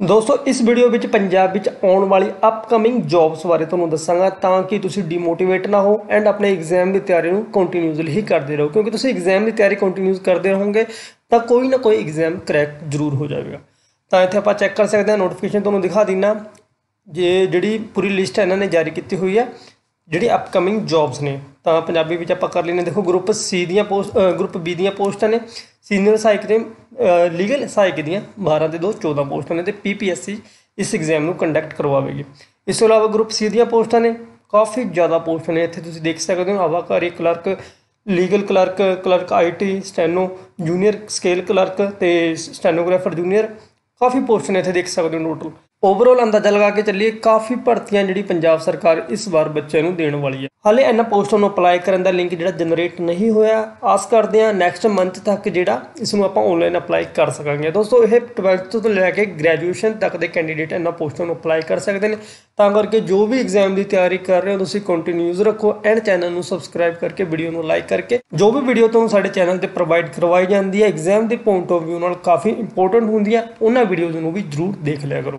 ਦੋਸਤੋ, ਇਸ ਵੀਡੀਓ ਵਿੱਚ ਪੰਜਾਬ ਵਿੱਚ ਆਉਣ ਵਾਲੀ ਅਪਕਮਿੰਗ ਜੌਬਸ ਬਾਰੇ ਤੁਹਾਨੂੰ ਦੱਸਾਂਗਾ ਤਾਂ ਕਿ ਤੁਸੀਂ ਡੀਮੋਟੀਵੇਟ ਨਾ ਹੋ ਐਂਡ ਆਪਣੇ ਐਗਜ਼ਾਮ ਦੀ ਤਿਆਰੀ ਨੂੰ ਕੰਟੀਨਿਊਸਲੀ ਹੀ ਕਰਦੇ ਰਹੋ। ਕਿਉਂਕਿ ਤੁਸੀਂ ਐਗਜ਼ਾਮ ਦੀ ਤਿਆਰੀ ਕੰਟੀਨਿਊਸ ਕਰਦੇ ਰਹੋਗੇ ਤਾਂ ਕੋਈ ਨਾ ਕੋਈ ਐਗਜ਼ਾਮ ਕਰੈਕ ਜ਼ਰੂਰ ਹੋ ਜਾਵੇਗਾ। ਤਾਂ ਇੱਥੇ ਆਪਾਂ ਚੈੱਕ ਕਰ ਸਕਦੇ ਹਾਂ ਨੋਟੀਫਿਕੇਸ਼ਨ ਤੁਹਾਨੂੰ ਦਿਖਾ ਦਿੰਨਾ। ਜੇ ਜਿਹੜੀ ਪੂਰੀ ਲਿਸਟ ਹੈ, ਇਹਨਾਂ ਨੇ ਜਾਰੀ ਕੀਤੀ ਹੋਈ ਹੈ। ਜਿਹੜੀ ਅਪਕਮਿੰਗ ਜੌਬਸ ਨੇ, ਤਾਂ ਪੰਜਾਬੀ ਵਿੱਚ ਆਪਾਂ ਕਰ ਲੈਨੇ ਦੇਖੋ ਗਰੁੱਪ ਸੀ ਦੀਆਂ ਪੋਸਟ ਗਰੁੱਪ ਬੀ ਦੀਆਂ ਪੋਸਟਾਂ ਨੇ ਸੀਨੀਅਰ ਸਹਾਇਕ ਦੇ ਲੀਗਲ ਸਹਾਇਕ ਦੀਆਂ 12 ਤੇ 2 14 ਪੋਸਟਾਂ ਨੇ ਤੇ ਪੀਪੀਐਸਸੀ ਇਸ ਐਗਜ਼ਾਮ ਨੂੰ ਕੰਡਕਟ ਕਰਵਾਵੇਗੀ। ਇਸ ਤੋਂ ਇਲਾਵਾ ਗਰੁੱਪ ਸੀ ਦੀਆਂ ਪੋਸਟਾਂ ਨੇ, ਕਾਫੀ ਜ਼ਿਆਦਾ ਪੋਸਟਾਂ ਨੇ। ਇੱਥੇ ਤੁਸੀਂ ਦੇਖ ਸਕਦੇ ਹੋ ਆਵਾਕਾਰੀ clerk legal clerk clerk IT steno junior scale clerk ਤੇ ਸਟੈਨੋਗ੍ਰਾਫਰ ਜੂਨੀਅਰ ਕਾਫੀ ਪੋਸਟਾਂ ਨੇ ਇੱਥੇ ਦੇਖ ਸਕਦੇ ਹੋ ਟੋਟਲ ਓਵਰਆਲ ਅੰਦਾਜ਼ਾ ਲਗਾ ਕੇ ਚੱਲੀਏ, ਕਾਫੀ ਭਰਤੀਆਂ ਜਿਹੜੀ ਪੰਜਾਬ ਸਰਕਾਰ ਇਸ ਵਾਰ ਬੱਚਿਆਂ ਨੂੰ ਦੇਣ ਵਾਲੀ ਹੈ। ਹਾਲੇ ਇਹਨਾਂ ਪੋਸਟਾਂ ਨੂੰ ਅਪਲਾਈ ਕਰਨ ਦਾ ਲਿੰਕ ਜਿਹੜਾ ਜਨਰੇਟ ਨਹੀਂ ਹੋਇਆ। ਆਸ ਕਰਦੇ ਹਾਂ ਨੈਕਸਟ ਮੰਥ ਤੱਕ ਜਿਹੜਾ ਇਸ ਨੂੰ ਆਪਾਂ ਆਨਲਾਈਨ ਅਪਲਾਈ ਕਰ ਸਕਾਂਗੇ। ਦੋਸਤੋ, ਇਹ 12th ਤੋਂ ਲੈ ਕੇ ਗ੍ਰੈਜੂਏਸ਼ਨ ਤੱਕ ਦੇ ਕੈਂਡੀਡੇਟ ਇਹਨਾਂ ਪੋਸਟਾਂ ਨੂੰ ਅਪਲਾਈ ਕਰ ਸਕਦੇ ਨੇ। ਤਾਂ ਕਰਕੇ ਜੋ ਵੀ ਐਗਜ਼ਾਮ ਦੀ ਤਿਆਰੀ ਕਰ ਰਹੇ ਹੋ, ਤੁਸੀਂ ਕੰਟੀਨਿਊਸ ਰੱਖੋ ਐਂਡ ਚੈਨਲ ਨੂੰ ਸਬਸਕ੍ਰਾਈਬ ਕਰਕੇ ਵੀਡੀਓ ਨੂੰ ਲਾਈਕ ਕਰਕੇ। ਜੋ ਵੀ ਵੀਡੀਓ ਤੁਹਾਨੂੰ ਸਾਡੇ ਚੈਨਲ ਤੇ ਪ੍ਰੋਵਾਈਡ ਕਰਵਾਈ ਜਾਂਦੀ ਹੈ ਐਗਜ਼ਾਮ ਦੇ ਪੁਆਇੰਟ ਆਫ View ਨਾਲ ਕਾਫੀ ਇੰਪੋਰਟੈਂਟ ਹੁੰਦੀ ਹੈ ਉਹਨਾਂ ਵੀਡੀਓਜ਼ ਨੂੰ ਵੀ ਜਰੂਰ ਦੇਖ ਲਿਆ ਕਰੋ।